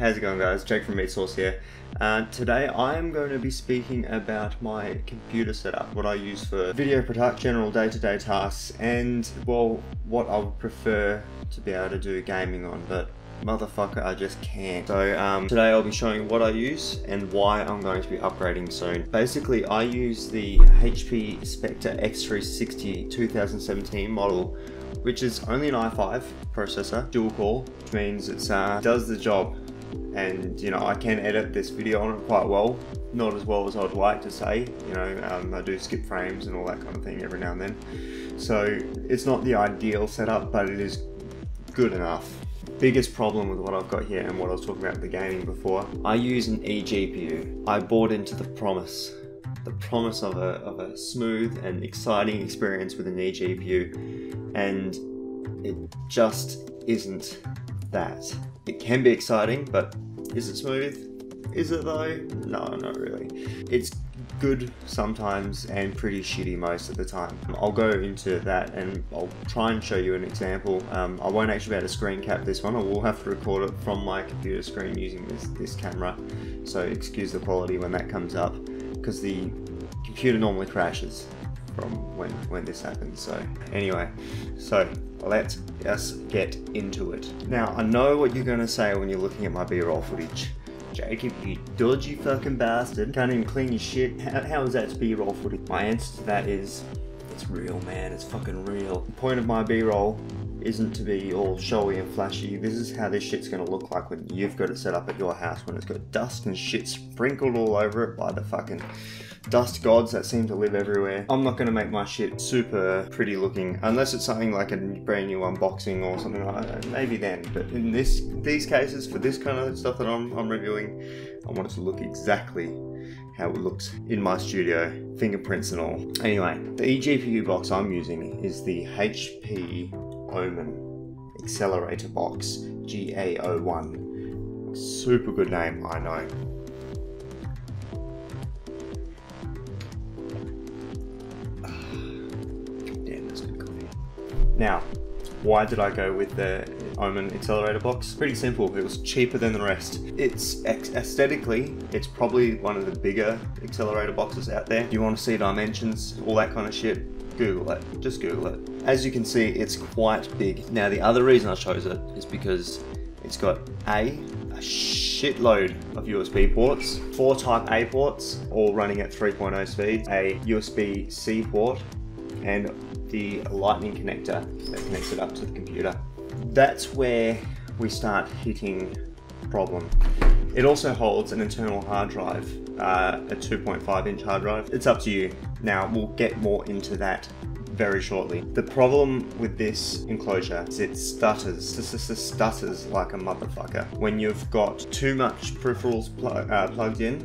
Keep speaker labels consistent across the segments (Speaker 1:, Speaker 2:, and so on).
Speaker 1: How's it going guys? Jake from MeadSource here. Uh, today I am going to be speaking about my computer setup, what I use for video production, general day-to-day -day tasks, and well, what I would prefer to be able to do gaming on, but motherfucker, I just can't. So um, today I'll be showing what I use and why I'm going to be upgrading soon. Basically, I use the HP Spectre X360 2017 model which is only an i5 processor, dual core, which means it uh, does the job. And you know, I can edit this video on it quite well, not as well as I'd like to say. You know, um, I do skip frames and all that kind of thing every now and then. So it's not the ideal setup, but it is good enough. Biggest problem with what I've got here and what I was talking about the gaming before, I use an eGPU. I bought into the promise the promise of a, of a smooth and exciting experience with an eGPU, and it just isn't that. It can be exciting, but is it smooth? Is it though? No, not really. It's good sometimes and pretty shitty most of the time. I'll go into that and I'll try and show you an example. Um, I won't actually be able to screen cap this one. I will have to record it from my computer screen using this, this camera. So excuse the quality when that comes up because the computer normally crashes from when, when this happens. So anyway, so let us just get into it. Now, I know what you're gonna say when you're looking at my B-roll footage. Jacob, you dodgy fucking bastard. Can't even clean your shit. How, how is that B-roll footage? My answer to that is, it's real, man. It's fucking real. The point of my B-roll isn't to be all showy and flashy. This is how this shit's gonna look like when you've got it set up at your house when it's got dust and shit sprinkled all over it by the fucking dust gods that seem to live everywhere. I'm not gonna make my shit super pretty looking unless it's something like a brand new unboxing or something like that. Maybe then, but in this these cases, for this kind of stuff that I'm, I'm reviewing, I want it to look exactly how it looks in my studio, fingerprints and all. Anyway, the eGPU box I'm using is the HP Omen Accelerator Box GA01. Super good name, I know. Damn, that's good coffee. Now, why did I go with the Omen accelerator box? Pretty simple, it was cheaper than the rest. It's aesthetically, it's probably one of the bigger accelerator boxes out there. You want to see dimensions, all that kind of shit, Google it. Just Google it. As you can see, it's quite big. Now, the other reason I chose it is because it's got A, a shitload of USB ports, four Type A ports, all running at 3.0 speed, a USB-C port, and the lightning connector that connects it up to the computer. That's where we start hitting problem. It also holds an internal hard drive, uh, a 2.5 inch hard drive. It's up to you. Now, we'll get more into that very shortly. The problem with this enclosure is it stutters, just stutters like a motherfucker. When you've got too much peripherals pl uh, plugged in,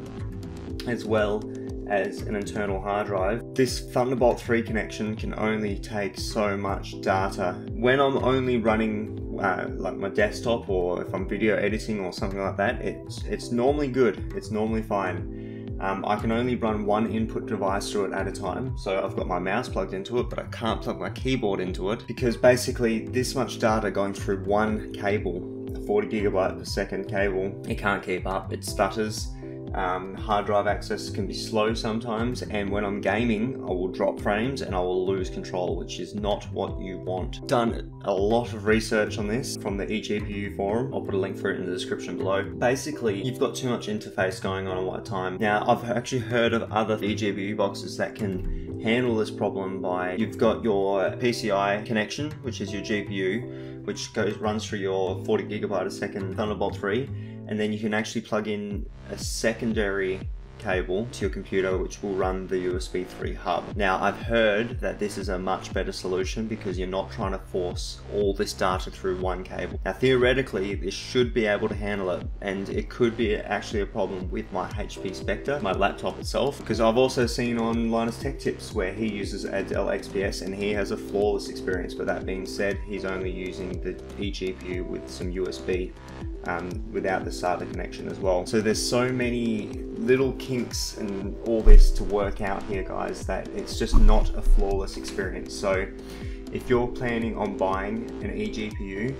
Speaker 1: as well as an internal hard drive. This Thunderbolt 3 connection can only take so much data. When I'm only running uh, like my desktop or if I'm video editing or something like that, it's, it's normally good, it's normally fine. Um, I can only run one input device through it at a time. So I've got my mouse plugged into it, but I can't plug my keyboard into it because basically this much data going through one cable, a 40 gigabyte per second cable, it can't keep up, it stutters um, hard drive access can be slow sometimes, and when I'm gaming, I will drop frames and I will lose control, which is not what you want. Done a lot of research on this from the eGPU forum. I'll put a link for it in the description below. Basically, you've got too much interface going on at one time. Now, I've actually heard of other eGPU boxes that can handle this problem by you've got your PCI connection, which is your GPU, which goes runs through your 40 gigabyte a second Thunderbolt 3 and then you can actually plug in a secondary cable to your computer which will run the USB 3 hub. Now I've heard that this is a much better solution because you're not trying to force all this data through one cable. Now theoretically this should be able to handle it and it could be actually a problem with my HP Spectre, my laptop itself because I've also seen on Linus Tech Tips where he uses a Dell XPS and he has a flawless experience but that being said he's only using the eGPU with some USB um, without the SATA connection as well. So there's so many little kinks and all this to work out here guys that it's just not a flawless experience. So if you're planning on buying an eGPU,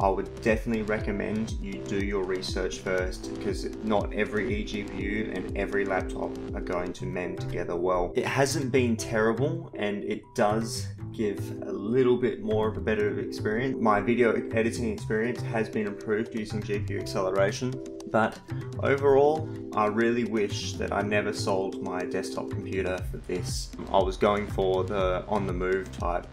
Speaker 1: I would definitely recommend you do your research first because not every eGPU and every laptop are going to mend together well. It hasn't been terrible and it does give a little bit more of a better experience. My video editing experience has been improved using GPU acceleration, but overall, I really wish that I never sold my desktop computer for this. I was going for the on the move type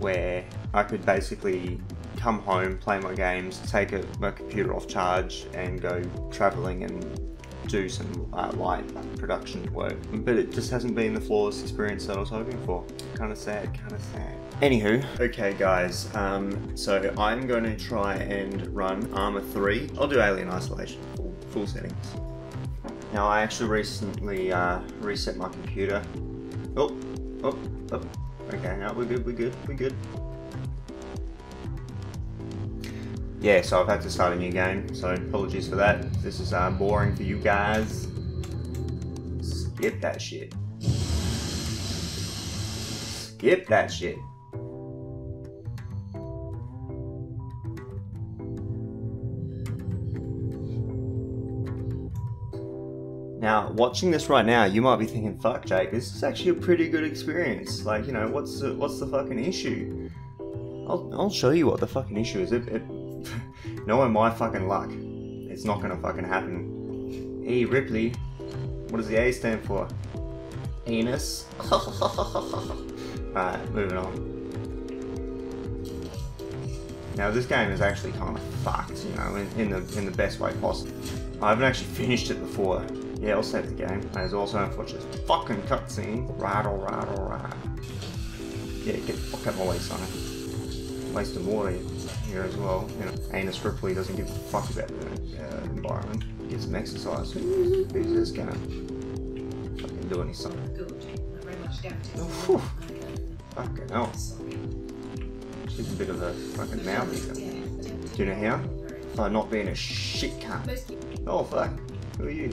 Speaker 1: where I could basically come home, play my games, take a, my computer off charge and go traveling and do some uh, light production work. But it just hasn't been the flawless experience that I was hoping for. Kind of sad, kind of sad. Anywho, okay guys, um, so I'm going to try and run Arma 3. I'll do Alien Isolation, full, full settings. Now I actually recently uh, reset my computer. Oh, oh, oh. Okay, now we're good, we're good, we're good. Yeah, so I've had to start a new game, so apologies for that. This is uh, boring for you guys. Skip that shit. Skip that shit. Now, watching this right now, you might be thinking, "Fuck, Jake, this is actually a pretty good experience." Like, you know, what's the what's the fucking issue? I'll, I'll show you what the fucking issue is. It, it, knowing my fucking luck, it's not gonna fucking happen. E Ripley, what does the A stand for? Anus. Alright, moving on. Now this game is actually kind of fucked, you know, in, in the in the best way possible. I haven't actually finished it before. Yeah, I'll save the game. There's also unfortunate fucking cutscene. Right, alright, alright. Yeah, get the fuck out of my way, son. Wasting water here as well. You know, Anus Ripley doesn't give a fuck about the uh, environment. Get some exercise. Who's, who's this guy? Fucking doing his something. Oh, fucking hell. She's a bit of a fucking mouthy. Do you know how? By not being a shit cunt. Oh fuck. Who are you?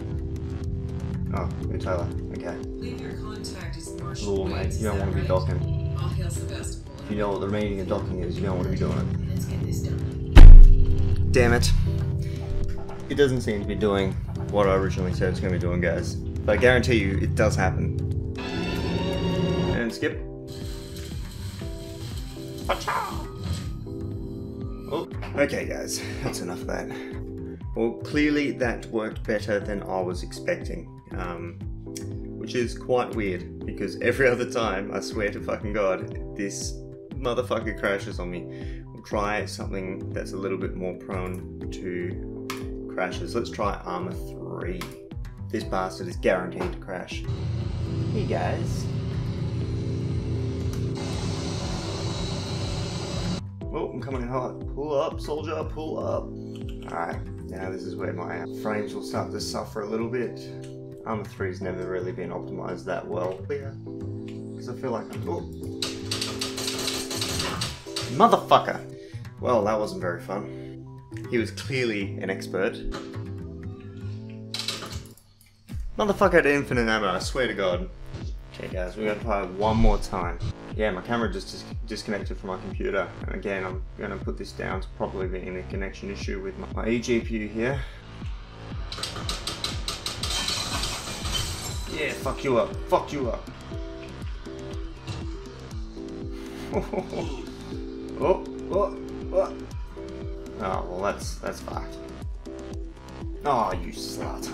Speaker 1: Oh, you're Taylor. Okay.
Speaker 2: Leave your contact is Marshall
Speaker 1: mate. You don't want to be docking.
Speaker 2: All hail Sebastopol.
Speaker 1: If you know what the remaining of docking is, you don't want to be doing it.
Speaker 2: Let's get this done.
Speaker 1: Damn it. It doesn't seem to be doing what I originally said it's going to be doing, guys. But I guarantee you, it does happen. And skip. Oh, okay, guys, that's enough of that. Well, clearly that worked better than I was expecting, um, which is quite weird because every other time, I swear to fucking god, this motherfucker crashes on me. We'll try something that's a little bit more prone to crashes. Let's try Arma 3. This bastard is guaranteed to crash. Hey guys. Oh, I'm coming in hot. Pull up, soldier, pull up. Alright, now this is where my frames will start to suffer a little bit. Arma 3's never really been optimized that well. Yeah. Because I feel like I'm. Oh. Motherfucker! Well, that wasn't very fun. He was clearly an expert. Motherfucker had infinite ammo, I swear to god. Okay guys, we're gonna try one more time. Yeah, my camera just dis disconnected from my computer. And again, I'm gonna put this down to probably being a connection issue with my, my eGPU here. Yeah, fuck you up. Fuck you up. oh, oh, oh. Oh, well that's, that's fucked. Oh, you slut.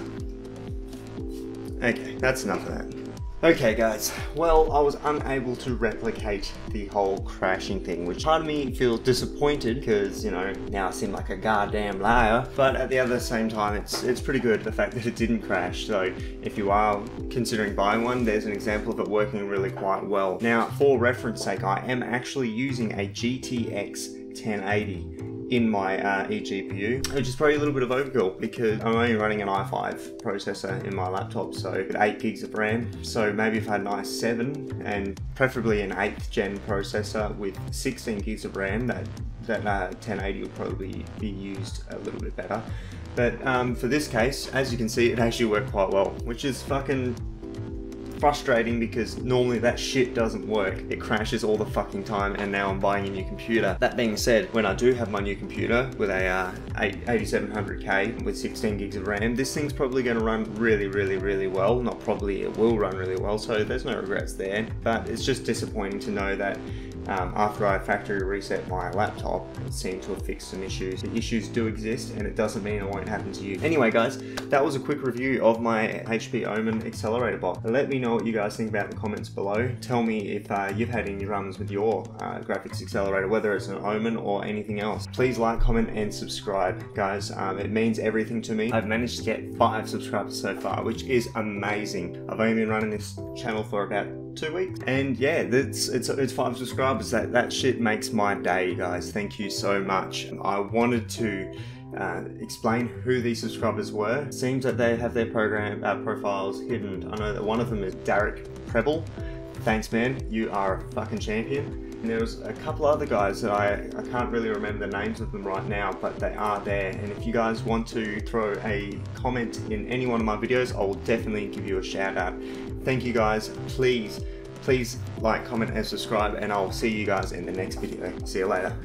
Speaker 1: Okay, that's enough of that. Okay guys, well I was unable to replicate the whole crashing thing, which part of me feels disappointed because, you know, now I seem like a goddamn liar, but at the other same time it's it's pretty good the fact that it didn't crash, so if you are considering buying one, there's an example of it working really quite well. Now, for reference sake, I am actually using a GTX 1080 in my uh, eGPU, which is probably a little bit of overkill because I'm only running an i5 processor in my laptop, so with 8 gigs of RAM. So maybe if I had an i7 and preferably an 8th gen processor with 16 gigs of RAM, that that uh, 1080 will probably be used a little bit better. But um, for this case, as you can see, it actually worked quite well, which is fucking frustrating because normally that shit doesn't work. It crashes all the fucking time and now I'm buying a new computer. That being said, when I do have my new computer with a uh, 8700K with 16 gigs of RAM, this thing's probably going to run really, really, really well. Not probably, it will run really well, so there's no regrets there. But it's just disappointing to know that um, after I factory reset my laptop, it seemed to have fixed some issues. The issues do exist and it doesn't mean it won't happen to you. Anyway guys, that was a quick review of my HP Omen accelerator box. Let me know what you guys think about in the comments below. Tell me if uh, you've had any runs with your uh, graphics accelerator, whether it's an Omen or anything else. Please like, comment and subscribe guys. Um, it means everything to me. I've managed to get five subscribers so far, which is amazing. I've only been running this channel for about two weeks. And yeah, it's, it's, it's five subscribers. That, that shit makes my day, guys. Thank you so much. I wanted to uh, explain who these subscribers were. Seems that they have their program uh, profiles hidden. I know that one of them is Derek Preble. Thanks, man. You are a fucking champion. And there was a couple other guys that I, I can't really remember the names of them right now, but they are there. And if you guys want to throw a comment in any one of my videos, I will definitely give you a shout out. Thank you guys. Please, please like, comment and subscribe and I'll see you guys in the next video. See you later.